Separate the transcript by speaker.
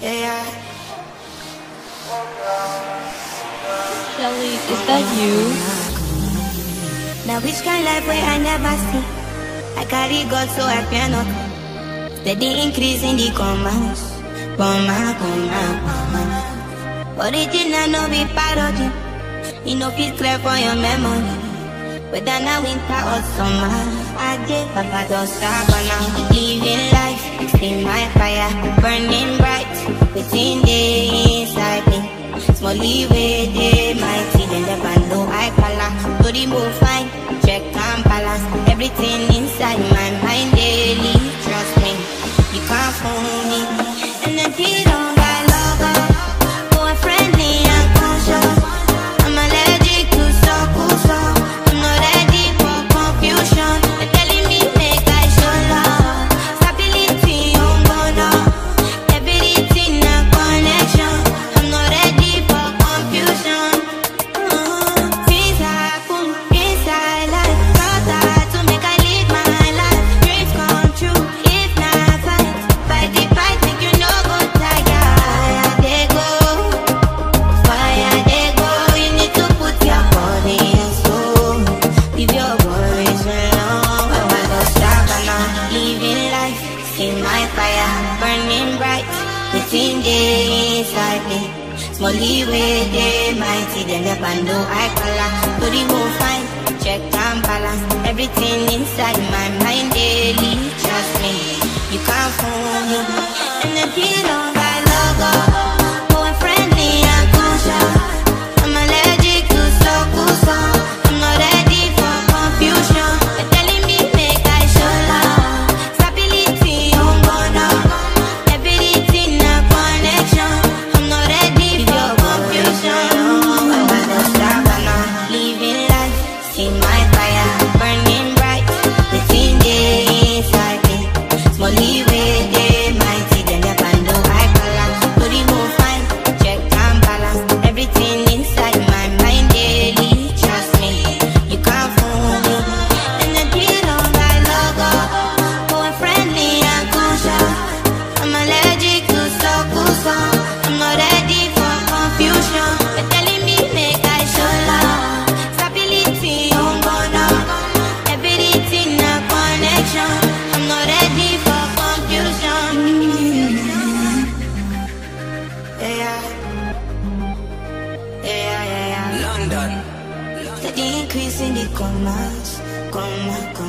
Speaker 1: Yeah.
Speaker 2: Is that you?
Speaker 1: Now which kind of life where I never see? I carry God so I not. Steady increase in the commas. Comma, comma, comma. Original no be parody. You know feel clear for your memory. Whether now winter or summer, I did Papa don't stop now. Living life, see my fire burning bright within the inside me. Small leeway, they mighty, then the band no I pala. To the move fine, check and balance. Everything inside my mind life, see my fire burning bright within eh. the inside me. Small leeway, they mighty, then the bando I color. To move fine, check and balance. Everything inside my mind daily, Steady increase in the commas. Comma, comma, comma.